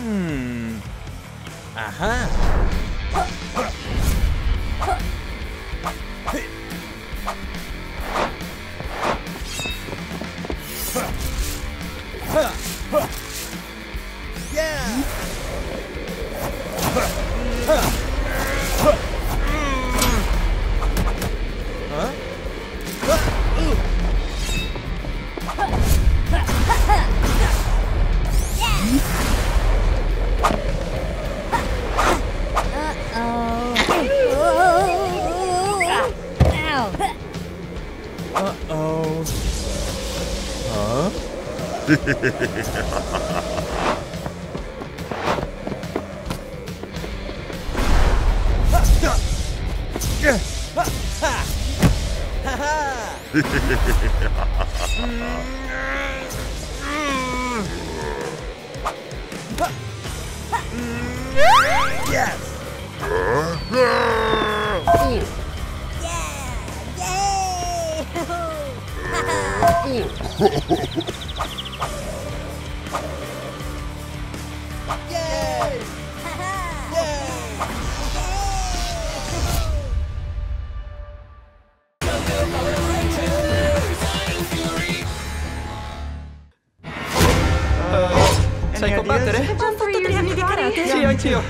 Hmm. Aha. yes! Yeah! Yay! combattere? Ho fatto tre anni di karate. Sì, anch'io.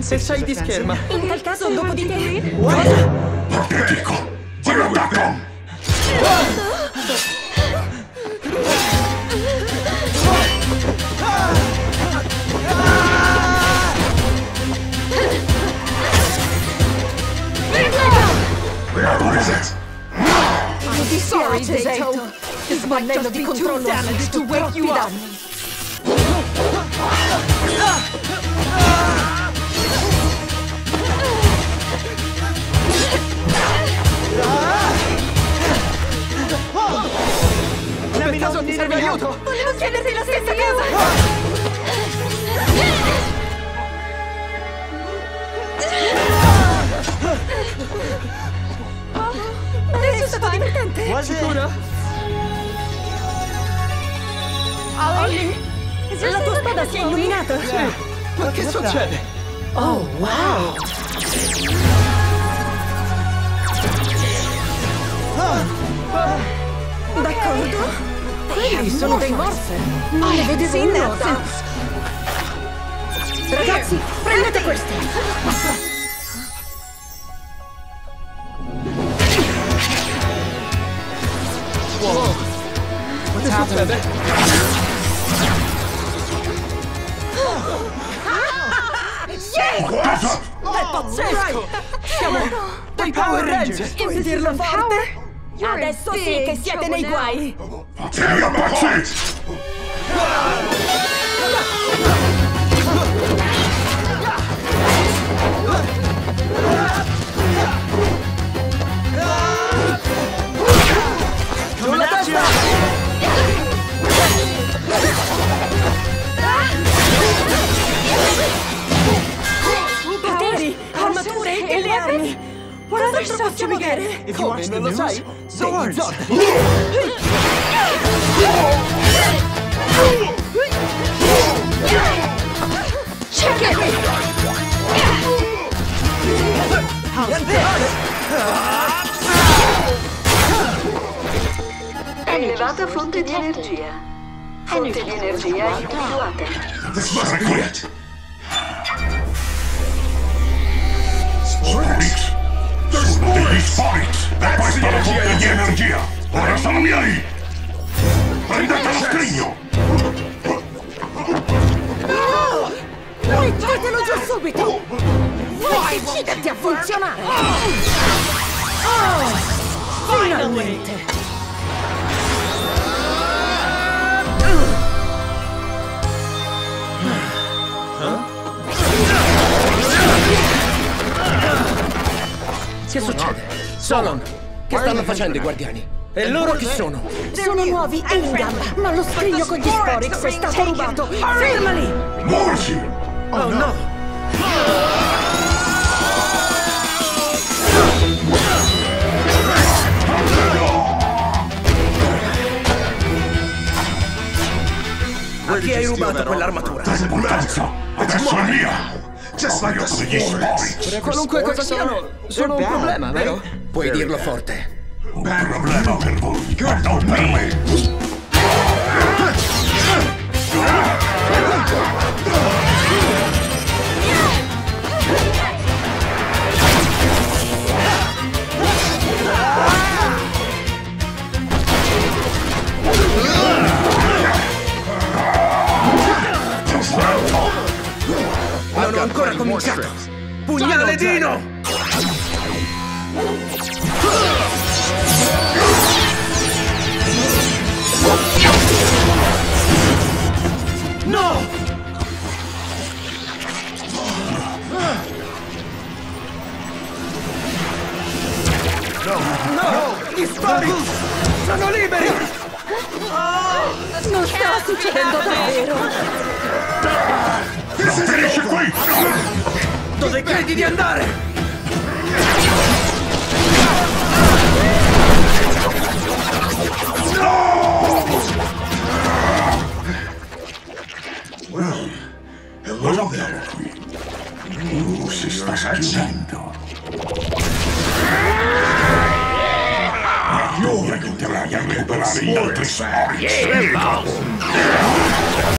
Se sai di scherma. In tal caso, dopo di te. Patetico! All'attacco! Reset! Mi dispiace, Zeito. Sbagliando di controllo to wake you up. Ollie, la tua spada si è illuminata. Ma che succede? Oh, wow. D'accordo. Quelli sono dei morse. Non ne vedevo uno. Ragazzi, prendete questi. Che succede? Cosa? Pazzesco! Siamo dei Power Rangers! Puoi dirlo forte? Adesso sì che siete nei guai. Fatevi ammazzare! Hey, Larry! What other stuff do we get? If you watch the news, swords! Check it! How's this? Elevata fonte di energia. Fonte di energia individuata. This must be it! Energia! Ora sono miei! Prendete lo scrigno! Mettetelo giù subito! Vuoi deciderti a funzionare? Oh, finalmente! Che succede? Solon, che stanno facendo i guardiani? E loro chi sono? Sono nuovi e ma lo scrigno con gli Sporix è stato rubato! Fermali! Morsi! Oh, oh no! A chi hai rubato quell'armatura? Pezzo! Adesso è mia! Voglio degli Spirits! Qualunque cosa siano, sono un problema, vero? Puoi dirlo forte. Un problema per voi, ma non per me! Cominciato. Pugnale Dino! No! No! Gli spari! Sono liberi! Non sta succedendo davvero! Finisce qui! Dove credi di andare? Lo sappiamo qui. Uh, si sta schiudendo. Io aiuterai a recuperare gli altri Spirits!